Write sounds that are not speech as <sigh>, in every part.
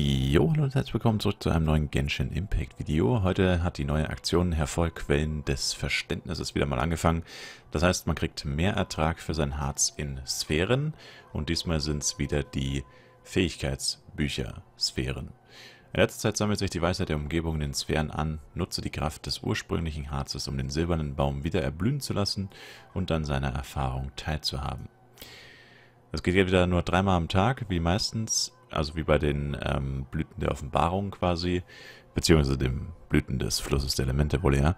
Jo, hallo und herzlich willkommen zurück zu einem neuen Genshin Impact Video. Heute hat die neue Aktion Hervorquellen des Verständnisses wieder mal angefangen. Das heißt, man kriegt mehr Ertrag für sein Harz in Sphären und diesmal sind es wieder die Fähigkeitsbücher Sphären. In letzter Zeit sammelt sich die Weisheit der Umgebung in den Sphären an, nutze die Kraft des ursprünglichen Harzes, um den silbernen Baum wieder erblühen zu lassen und an seiner Erfahrung teilzuhaben. Das geht ja wieder nur dreimal am Tag, wie meistens also wie bei den ähm, Blüten der Offenbarung quasi, beziehungsweise dem Blüten des Flusses der Elemente wohl eher.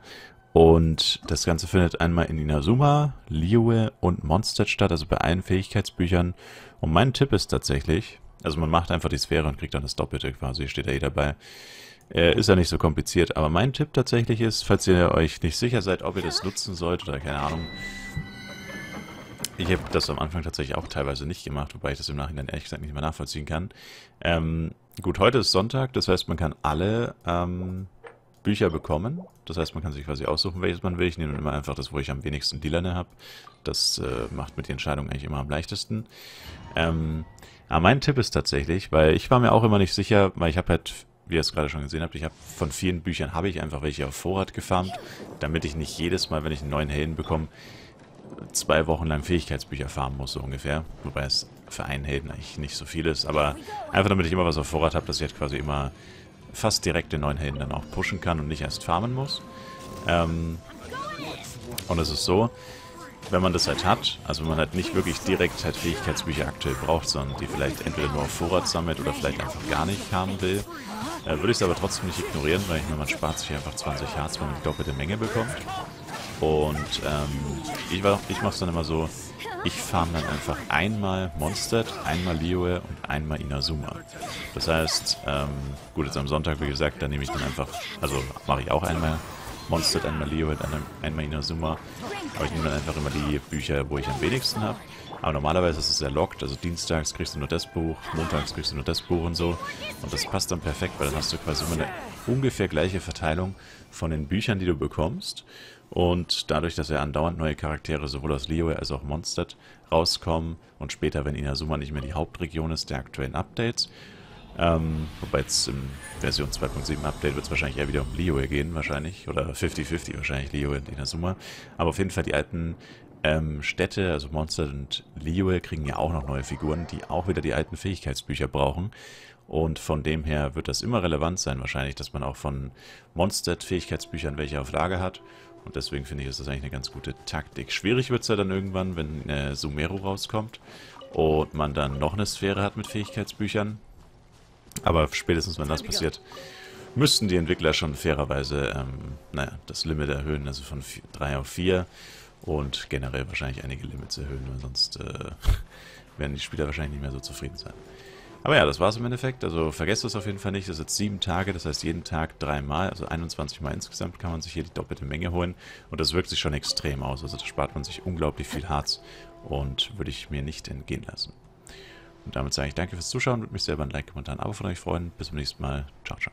Und das Ganze findet einmal in Inazuma, Liyue und Mondstadt statt, also bei allen Fähigkeitsbüchern. Und mein Tipp ist tatsächlich, also man macht einfach die Sphäre und kriegt dann das Doppelte quasi, steht da eh dabei. Äh, ist ja nicht so kompliziert, aber mein Tipp tatsächlich ist, falls ihr euch nicht sicher seid, ob ihr das nutzen sollt oder keine Ahnung, ich habe das am Anfang tatsächlich auch teilweise nicht gemacht, wobei ich das im Nachhinein ehrlich gesagt nicht mehr nachvollziehen kann. Ähm, gut, heute ist Sonntag, das heißt, man kann alle ähm, Bücher bekommen. Das heißt, man kann sich quasi aussuchen, welches man will. Ich nehme immer einfach das, wo ich am wenigsten Dilerne habe. Das äh, macht mit der Entscheidung eigentlich immer am leichtesten. Ähm, aber mein Tipp ist tatsächlich, weil ich war mir auch immer nicht sicher, weil ich habe halt wie ihr es gerade schon gesehen habt, ich habe von vielen Büchern habe ich einfach welche auf Vorrat gefarmt, damit ich nicht jedes Mal, wenn ich einen neuen Helden bekomme, zwei Wochen lang Fähigkeitsbücher farmen muss, so ungefähr. Wobei es für einen Helden eigentlich nicht so viel ist. Aber einfach damit ich immer was auf Vorrat habe, dass ich halt quasi immer fast direkt den neuen Helden dann auch pushen kann und nicht erst farmen muss. Ähm, und es ist so, wenn man das halt hat, also wenn man halt nicht wirklich direkt halt Fähigkeitsbücher aktuell braucht, sondern die vielleicht entweder nur auf Vorrat sammelt oder vielleicht einfach gar nicht haben will, äh, würde ich es aber trotzdem nicht ignorieren, weil ich meine, man spart sich einfach 20 Herz, wenn man die doppelte Menge bekommt. Und ähm, ich, ich mache es dann immer so, ich farm dann einfach einmal Mondstadt, einmal Liyue und einmal Inazuma. Das heißt, ähm, gut, jetzt am Sonntag, wie gesagt, da nehme ich dann einfach, also mache ich auch einmal Mondstadt, einmal Liyue und einmal Inazuma. Aber ich nehme dann einfach immer die Bücher, wo ich am wenigsten habe. Aber normalerweise ist es sehr lockt, also dienstags kriegst du nur das Buch, montags kriegst du nur das Buch und so. Und das passt dann perfekt, weil dann hast du quasi immer eine ungefähr gleiche Verteilung von den Büchern, die du bekommst. Und dadurch, dass ja andauernd neue Charaktere sowohl aus Leo als auch Mondstadt rauskommen und später, wenn Inazuma nicht mehr die Hauptregion ist der aktuellen Updates, ähm, wobei jetzt im Version 2.7 Update wird es wahrscheinlich eher wieder um Liyue gehen, wahrscheinlich. Oder 50-50 wahrscheinlich, Liyue und Inazuma. Aber auf jeden Fall die alten ähm, Städte, also Monster und Liyue, kriegen ja auch noch neue Figuren, die auch wieder die alten Fähigkeitsbücher brauchen. Und von dem her wird das immer relevant sein, wahrscheinlich, dass man auch von Monster-Fähigkeitsbüchern welche auf Lager hat. Und deswegen finde ich, ist das eigentlich eine ganz gute Taktik. Schwierig wird es ja dann irgendwann, wenn äh, Sumeru rauskommt und man dann noch eine Sphäre hat mit Fähigkeitsbüchern. Aber spätestens, wenn das passiert, müssten die Entwickler schon fairerweise ähm, naja, das Limit erhöhen, also von 3 auf 4 und generell wahrscheinlich einige Limits erhöhen, weil sonst äh, <laughs> werden die Spieler wahrscheinlich nicht mehr so zufrieden sein. Aber ja, das war's im Endeffekt. Also vergesst das auf jeden Fall nicht. Das ist jetzt sieben Tage, das heißt jeden Tag dreimal, also 21 Mal insgesamt kann man sich hier die doppelte Menge holen. Und das wirkt sich schon extrem aus. Also da spart man sich unglaublich viel Harz und würde ich mir nicht entgehen lassen. Und damit sage ich danke fürs Zuschauen, würde mich selber ein Like, Kommentar, ein Abo von euch freuen. Bis zum nächsten Mal. Ciao, ciao.